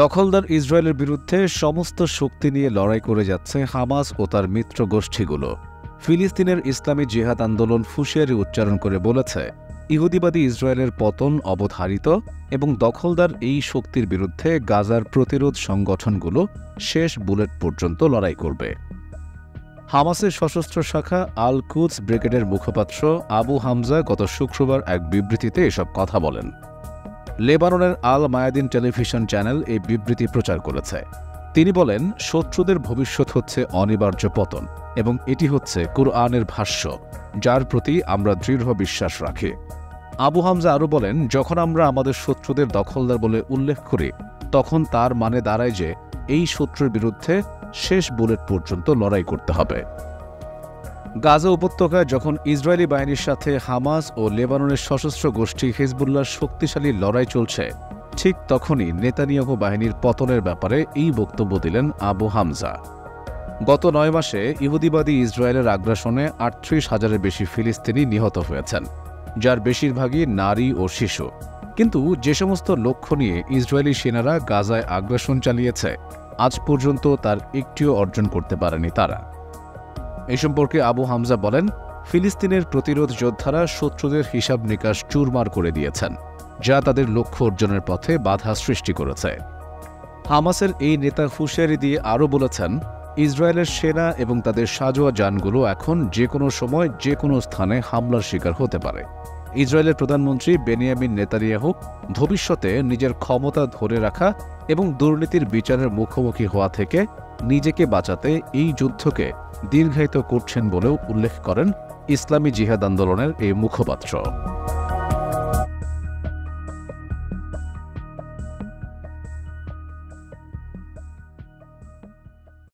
দখলদার ইসরায়েলের বিরুদ্ধে সমস্ত শক্তি নিয়ে লড়াই করে যাচ্ছে হামাস ও তার মিত্র গোষ্ঠীগুলো। ফিলিস্তিনের ইসলামী জিহাদ আন্দোলন ফুসিয়ারি উচ্চারণ করে বলেছে, ইহুদিবাদী ইসরায়েলের পতন অবধারিত এবং দখলদার এই শক্তির বিরুদ্ধে গাজার প্রতিরোধ সংগঠনগুলো শেষ বুলেট পর্যন্ত লড়াই করবে। হামাসের সশস্ত্র শাখা আল কুদস ব্রিগেডের মুখপাত্র আবু হামজা গত শুক্রবার এক বিবৃতিতে এসব কথা বলেন। লেবাননের আল মায়াদিন টেলিভিশন চ্যানেল এই বিবৃতি প্রচার করেছে। তিনি বলেন, শত্রুদের ভবিষ্যৎ হচ্ছে অনিবার্য পতন এবং এটি হচ্ছে কুরআনের ভাষ্য, যার প্রতি আমরা দৃঢ় বিশ্বাস রাখি। আবু হামজা আরও বলেন, যখন আমরা আমাদের শত্রুদের দখলদার বলে উল্লেখ করি, তখন তার মানে দাঁড়ায় যে, এই শত্রুর বিরুদ্ধে শেষ বুলেট পর্যন্ত লড়াই করতে হবে। গাজা উপত্যকায় যখন ইসরায়েলি বাহিনীর সাথে হামাস ও লেবাননের সশস্ত্র গোষ্ঠী হিজবুল্লার শক্তিশালী লড়াই চলছে, ঠিক তখনই নেতানিয়াহু বাহিনীর পতনের ব্যাপারে এই বক্তব্য দিলেন আবু হামজা। গত নয় মাসে ইহুদিবাদী ইসরায়েলের আগ্রাসনে আটত্রিশ হাজারের বেশি ফিলিস্তিনি নিহত হয়েছেন, যার বেশিরভাগই নারী ও শিশু। কিন্তু যে সমস্ত লক্ষ্য নিয়ে ইসরায়েলি সেনারা গাজায় আগ্রাসন চালিয়েছে, আজ পর্যন্ত তার একটিও অর্জন করতে পারেনি তারা। এ সম্পর্কে আবু হামজা বলেন, ফিলিস্তিনের প্রতিরোধ যোদ্ধারা শত্রুদের হিসাব নিকাশ চুরমার করে দিয়েছেন, যা তাদের লক্ষ্য অর্জনের পথে বাধা সৃষ্টি করেছে। হামাসের এই নেতা হুঁশিয়ারি দিয়ে আরও বলেছেন, ইসরায়েলের সেনা এবং তাদের সাজোয়া যানগুলো এখন যে কোনো সময় যে কোনো স্থানে হামলার শিকার হতে পারে। ইসরায়েলের প্রধানমন্ত্রী বেনিয়ামিন নেতানিয়াহু ভবিষ্যতে নিজের ক্ষমতা ধরে রাখা এবং দুর্নীতির বিচারের মুখোমুখি হওয়া থেকে নিজেকে বাঁচাতে এই যুদ্ধকে দীর্ঘায়িত করছেন বলেও উল্লেখ করেন ইসলামী জিহাদ আন্দোলনের এই মুখপাত্র।